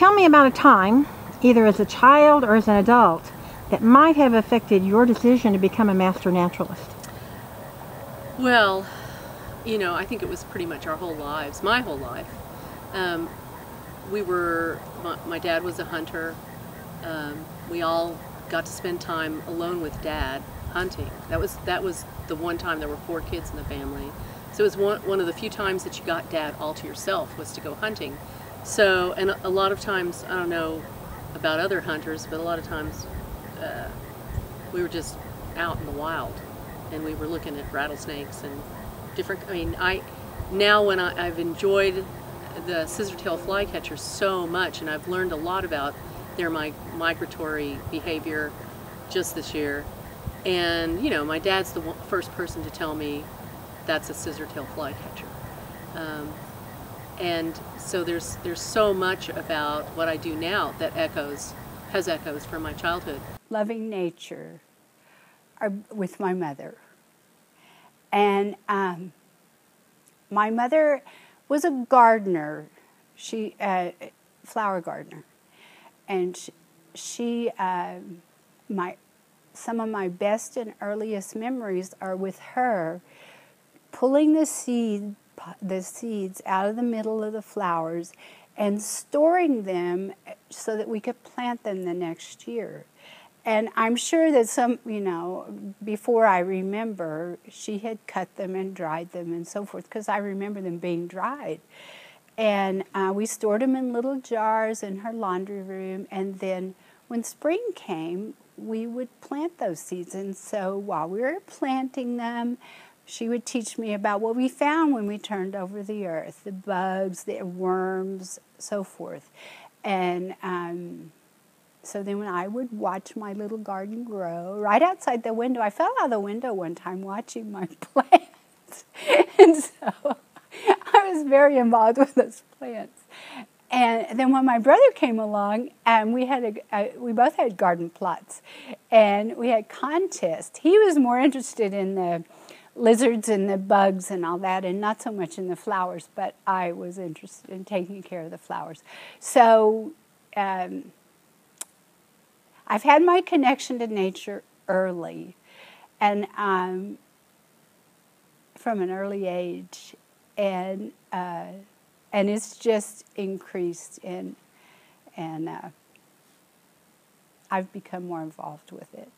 tell me about a time, either as a child or as an adult, that might have affected your decision to become a master naturalist. Well, you know, I think it was pretty much our whole lives, my whole life. Um, we were, my, my, dad was a hunter. Um, we all got to spend time alone with dad hunting. That was that was the one time there were four kids in the family. So it was one, one of the few times that you got dad all to yourself was to go hunting. So, and a, lot of times, I don't know about other hunters, but a lot of times uh, we were just out in the wild and we were looking at rattlesnakes and different, I mean, I, now when I, I've enjoyed the scissor-tail flycatcher so much and I've learned a lot about their my migratory behavior just this year. And, you know, my dad's the first person to tell me that's a scissor-tail flycatcher. Um, and so there's there's so much about what I do now that echoes has echoes from my childhood. Loving nature with my mother. And um, my mother was a gardener. She uh, flower gardener, and she, she uh, my some of my best and earliest memories are with her pulling the seed the seeds out of the middle of the flowers and storing them so that we could plant them the next year. And I'm sure that some, you know, before I remember, she had cut them and dried them and so forth, because I remember them being dried. And uh, we stored them in little jars in her laundry room. And then when spring came, we would plant those seeds. And so while we were planting them, she would teach me about what we found when we turned over the earth the bugs, the worms, so forth. And um, so then when I would watch my little garden grow right outside the window, I fell out of the window one time watching my plants. and so I was very involved with those plants. And then when my brother came along, and we had a, a, we both had garden plots, and we had contests. He was more interested in the lizards and the bugs and all that, and not so much in the flowers, but I was interested in taking care of the flowers. So um, I've had my connection to nature early, and um, from an early age, and uh, and it's just increased in, and uh, I've become more involved with it.